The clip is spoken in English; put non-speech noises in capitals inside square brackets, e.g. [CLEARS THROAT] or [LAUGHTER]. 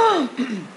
oh [CLEARS THROAT]